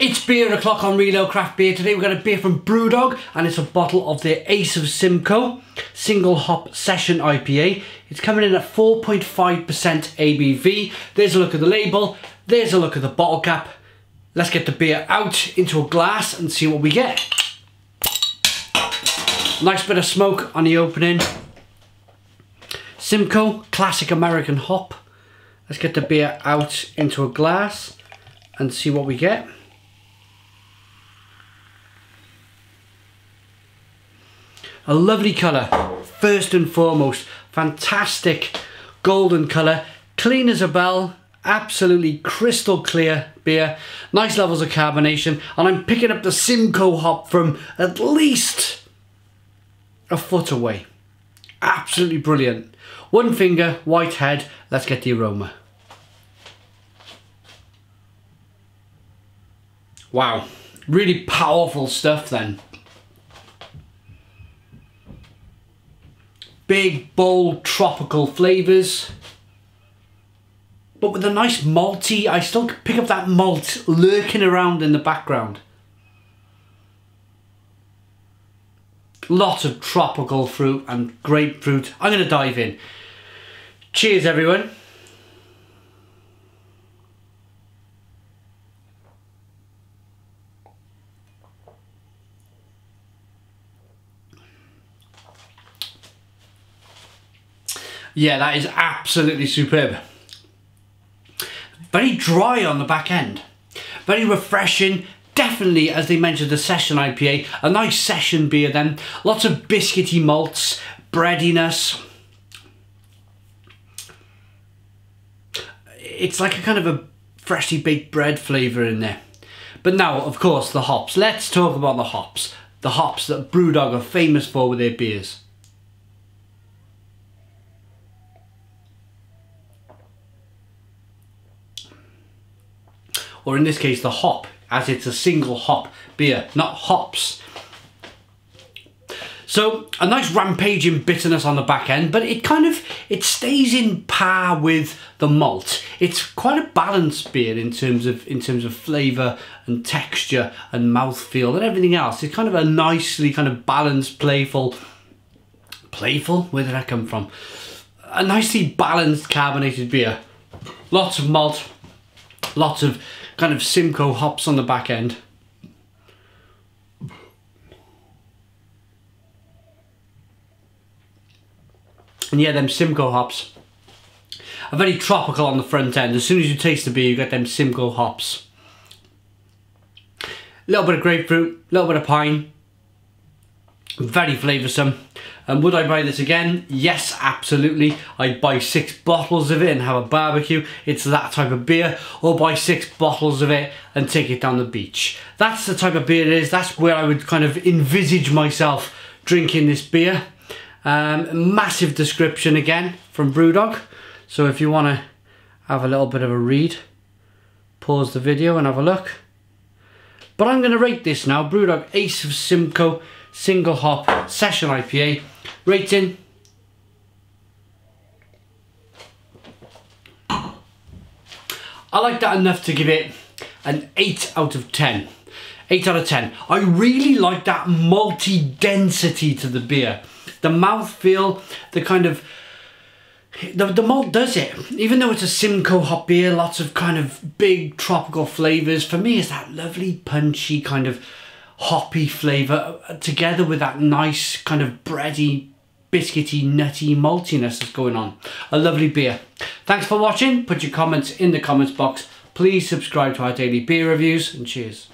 It's beer o'clock on Real Ale Craft Beer. Today we've got a beer from Brewdog and it's a bottle of the Ace of Simcoe Single Hop Session IPA. It's coming in at 4.5% ABV. There's a look at the label. There's a look at the bottle cap. Let's get the beer out into a glass and see what we get. Nice bit of smoke on the opening. Simcoe, classic American hop. Let's get the beer out into a glass and see what we get. A lovely colour, first and foremost. Fantastic golden colour, clean as a bell, absolutely crystal clear beer. Nice levels of carbonation, and I'm picking up the Simcoe hop from at least a foot away. Absolutely brilliant. One finger, white head, let's get the aroma. Wow, really powerful stuff then. Big, bold, tropical flavours. But with a nice malty, I still pick up that malt lurking around in the background. Lots of tropical fruit and grapefruit. I'm going to dive in. Cheers, everyone. Yeah, that is absolutely superb. Very dry on the back end. Very refreshing. Definitely, as they mentioned, the session IPA. A nice session beer then. Lots of biscuity malts, breadiness. It's like a kind of a freshly baked bread flavour in there. But now, of course, the hops. Let's talk about the hops. The hops that Brewdog are famous for with their beers. Or in this case the hop, as it's a single hop beer, not hops. So a nice rampaging bitterness on the back end, but it kind of, it stays in par with the malt. It's quite a balanced beer in terms of, in terms of flavour and texture and mouthfeel and everything else. It's kind of a nicely kind of balanced, playful, playful? Where did that come from? A nicely balanced carbonated beer. Lots of malt, lots of kind of Simcoe hops on the back end. And yeah, them Simcoe hops are very tropical on the front end. As soon as you taste the beer, you get them Simcoe hops. A little bit of grapefruit, a little bit of pine. Very flavoursome. And would I buy this again? Yes, absolutely. I'd buy six bottles of it and have a barbecue. It's that type of beer. Or buy six bottles of it and take it down the beach. That's the type of beer it is. That's where I would kind of envisage myself drinking this beer. Um, massive description again from Brewdog. So if you want to have a little bit of a read, pause the video and have a look. But I'm going to rate this now. Brewdog Ace of Simcoe Single Hop Session IPA. Rating. I like that enough to give it an 8 out of 10. 8 out of 10. I really like that multi-density to the beer. The mouthfeel, the kind of... The, the malt does it. Even though it's a Simcoe hop beer, lots of kind of big tropical flavours. For me, it's that lovely punchy kind of hoppy flavour uh, together with that nice kind of bready biscuity, nutty maltiness that's going on. A lovely beer. Thanks for watching. Put your comments in the comments box. Please subscribe to our daily beer reviews and cheers.